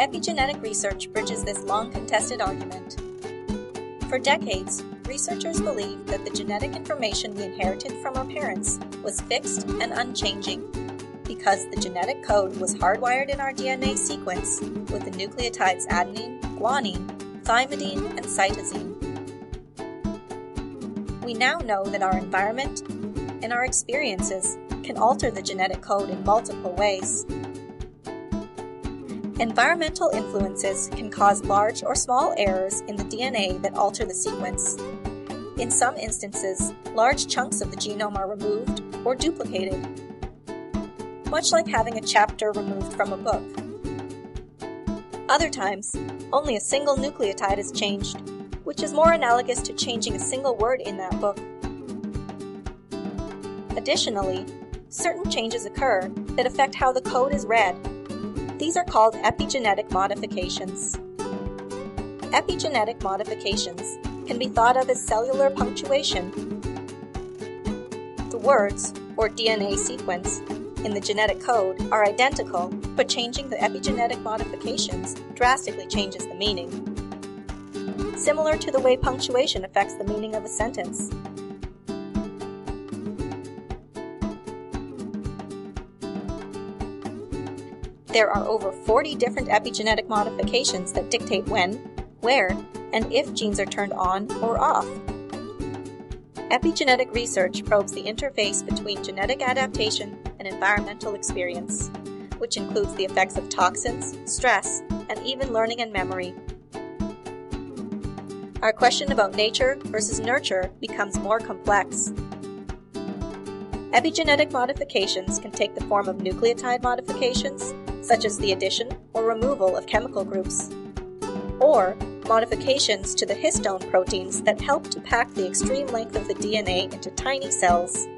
Epigenetic research bridges this long contested argument. For decades, researchers believed that the genetic information we inherited from our parents was fixed and unchanging because the genetic code was hardwired in our DNA sequence with the nucleotides adenine, guanine, thymidine, and cytosine. We now know that our environment and our experiences can alter the genetic code in multiple ways. Environmental influences can cause large or small errors in the DNA that alter the sequence. In some instances, large chunks of the genome are removed or duplicated, much like having a chapter removed from a book. Other times, only a single nucleotide is changed, which is more analogous to changing a single word in that book. Additionally, certain changes occur that affect how the code is read. These are called epigenetic modifications. Epigenetic modifications can be thought of as cellular punctuation. The words, or DNA sequence, in the genetic code are identical, but changing the epigenetic modifications drastically changes the meaning. Similar to the way punctuation affects the meaning of a sentence. There are over 40 different epigenetic modifications that dictate when, where, and if genes are turned on or off. Epigenetic research probes the interface between genetic adaptation and environmental experience, which includes the effects of toxins, stress, and even learning and memory. Our question about nature versus nurture becomes more complex. Epigenetic modifications can take the form of nucleotide modifications, such as the addition or removal of chemical groups, or modifications to the histone proteins that help to pack the extreme length of the DNA into tiny cells.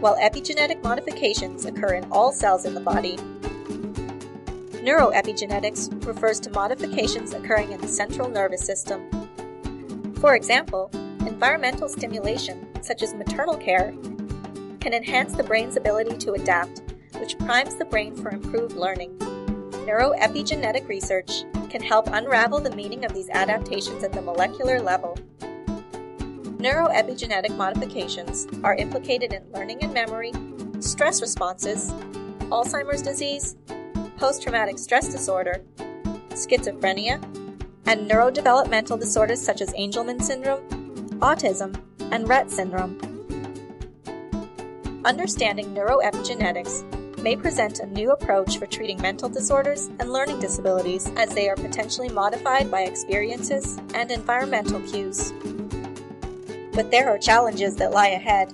While epigenetic modifications occur in all cells in the body, neuroepigenetics refers to modifications occurring in the central nervous system. For example, environmental stimulation, such as maternal care, can enhance the brain's ability to adapt which primes the brain for improved learning. Neuroepigenetic research can help unravel the meaning of these adaptations at the molecular level. Neuroepigenetic modifications are implicated in learning and memory, stress responses, Alzheimer's disease, post traumatic stress disorder, schizophrenia, and neurodevelopmental disorders such as Angelman syndrome, autism, and Rett syndrome. Understanding neuroepigenetics may present a new approach for treating mental disorders and learning disabilities as they are potentially modified by experiences and environmental cues. But there are challenges that lie ahead.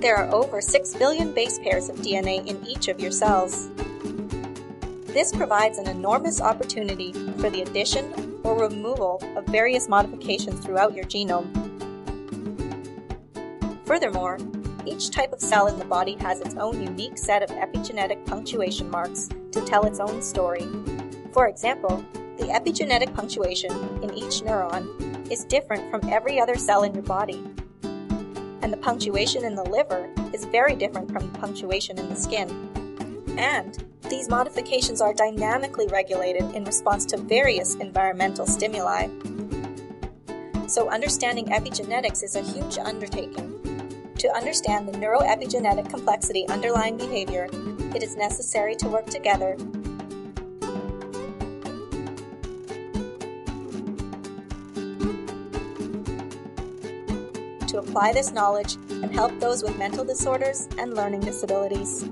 There are over 6 billion base pairs of DNA in each of your cells. This provides an enormous opportunity for the addition or removal of various modifications throughout your genome. Furthermore, each type of cell in the body has its own unique set of epigenetic punctuation marks to tell its own story. For example, the epigenetic punctuation in each neuron is different from every other cell in your body. And the punctuation in the liver is very different from the punctuation in the skin. And these modifications are dynamically regulated in response to various environmental stimuli. So, understanding epigenetics is a huge undertaking. To understand the neuroepigenetic complexity underlying behavior, it is necessary to work together to apply this knowledge and help those with mental disorders and learning disabilities.